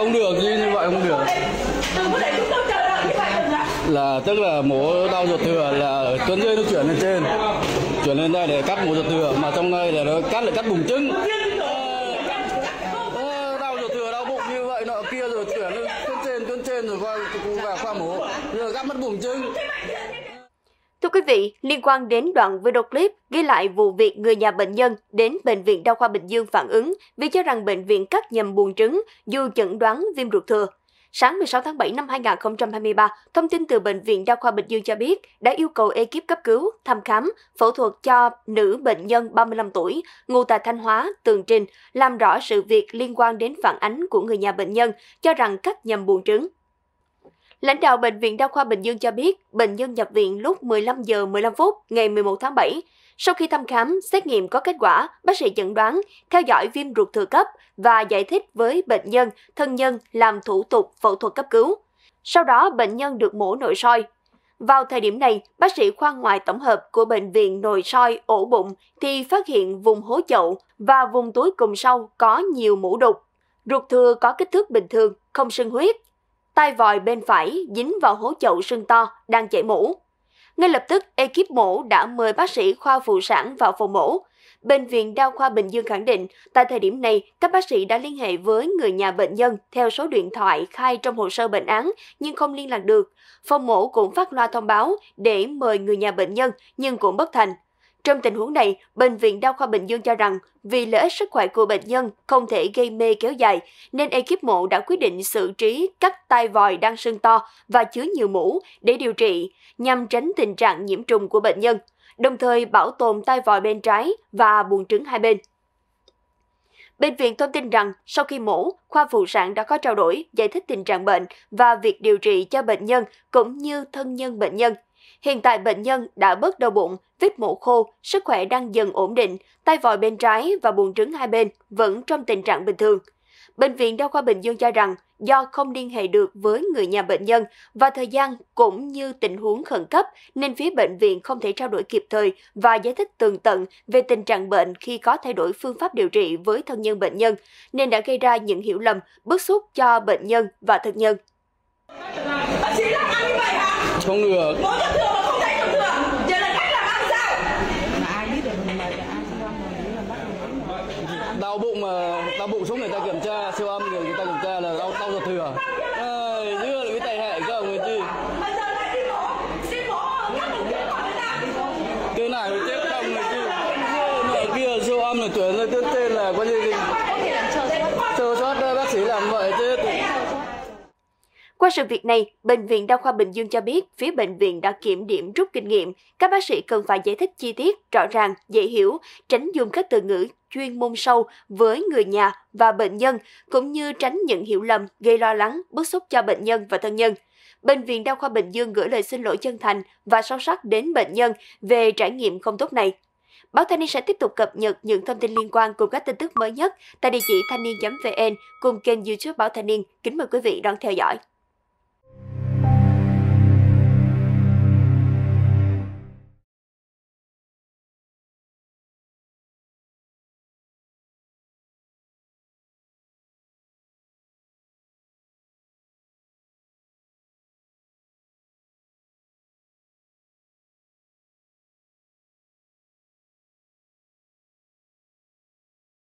Không được như như vậy không được. Là tức là mổ đau ruột thừa là ở tuyến dưới nó chuyển lên trên. Chuyển lên đây để cắt mổ ruột thừa mà trong đây là nó cắt lại cắt bùng trứng. Đau ruột thừa đau bụng như vậy nọ kia rồi chuyển lên trên trên rồi qua vào khoa mổ. Giờ cắt mất bùng trứng. Thưa quý vị, liên quan đến đoạn video clip ghi lại vụ việc người nhà bệnh nhân đến Bệnh viện Đa khoa Bình Dương phản ứng vì cho rằng bệnh viện cắt nhầm buồng trứng dù chẩn đoán viêm ruột thừa. Sáng 16 tháng 7 năm 2023, thông tin từ Bệnh viện Đa khoa Bình Dương cho biết đã yêu cầu ekip cấp cứu, thăm khám, phẫu thuật cho nữ bệnh nhân 35 tuổi, ngụ tại Thanh Hóa, tường trình, làm rõ sự việc liên quan đến phản ánh của người nhà bệnh nhân cho rằng cắt nhầm buồng trứng. Lãnh đạo Bệnh viện Đa khoa Bình Dương cho biết, bệnh nhân nhập viện lúc 15 giờ 15 phút ngày 11 tháng 7. Sau khi thăm khám, xét nghiệm có kết quả, bác sĩ chẩn đoán theo dõi viêm ruột thừa cấp và giải thích với bệnh nhân, thân nhân làm thủ tục phẫu thuật cấp cứu. Sau đó, bệnh nhân được mổ nội soi. Vào thời điểm này, bác sĩ khoa ngoại tổng hợp của bệnh viện nội soi ổ bụng thì phát hiện vùng hố chậu và vùng túi cùng sau có nhiều mũ đục. Ruột thừa có kích thước bình thường, không sưng huyết, tay vòi bên phải dính vào hố chậu sưng to đang chảy mũ. Ngay lập tức, ekip mổ đã mời bác sĩ khoa phụ sản vào phòng mổ. Bệnh viện Đa khoa Bình Dương khẳng định, tại thời điểm này, các bác sĩ đã liên hệ với người nhà bệnh nhân theo số điện thoại khai trong hồ sơ bệnh án nhưng không liên lạc được. Phòng mổ cũng phát loa thông báo để mời người nhà bệnh nhân nhưng cũng bất thành. Trong tình huống này, Bệnh viện Đa khoa Bình Dương cho rằng vì lợi ích sức khỏe của bệnh nhân không thể gây mê kéo dài, nên ekip mổ đã quyết định xử trí cắt tai vòi đang sưng to và chứa nhiều mũ để điều trị, nhằm tránh tình trạng nhiễm trùng của bệnh nhân, đồng thời bảo tồn tai vòi bên trái và buồng trứng hai bên. Bệnh viện thông tin rằng sau khi mổ, khoa phụ sản đã có trao đổi, giải thích tình trạng bệnh và việc điều trị cho bệnh nhân cũng như thân nhân bệnh nhân. Hiện tại bệnh nhân đã bớt đau bụng, vết mổ khô, sức khỏe đang dần ổn định, tay vòi bên trái và buồng trứng hai bên vẫn trong tình trạng bình thường. Bệnh viện Đa khoa Bình Dương cho rằng do không liên hệ được với người nhà bệnh nhân và thời gian cũng như tình huống khẩn cấp nên phía bệnh viện không thể trao đổi kịp thời và giải thích tường tận về tình trạng bệnh khi có thay đổi phương pháp điều trị với thân nhân bệnh nhân nên đã gây ra những hiểu lầm, bức xúc cho bệnh nhân và thân nhân. Bác sĩ làm ăn như vậy hả? Không được. Mổ ruột thừa mà không thấy ruột thừa. Vậy là cách làm ăn sao? mà ai biết được mình mời ai Đau bụng mà đau bụng xuống người ta kiểm tra siêu âm rồi người ta kiểm tra là đau đau ruột thừa. Ơi, đưa là cái tài hệ cơ người giờ nào? cái này chết không người chứ nọ kia siêu âm là chuyển lên trên là coi như sơ sót đây bác sĩ làm vậy chết qua sự việc này, Bệnh viện Đa khoa Bình Dương cho biết phía bệnh viện đã kiểm điểm rút kinh nghiệm. Các bác sĩ cần phải giải thích chi tiết, rõ ràng, dễ hiểu, tránh dùng các từ ngữ chuyên môn sâu với người nhà và bệnh nhân, cũng như tránh những hiểu lầm, gây lo lắng, bức xúc cho bệnh nhân và thân nhân. Bệnh viện Đa khoa Bình Dương gửi lời xin lỗi chân thành và sâu sắc đến bệnh nhân về trải nghiệm không tốt này. Báo Thanh niên sẽ tiếp tục cập nhật những thông tin liên quan cùng các tin tức mới nhất tại địa chỉ thanh niên.vn cùng kênh YouTube Báo Thanh niên. Kính mời quý vị đón theo dõi.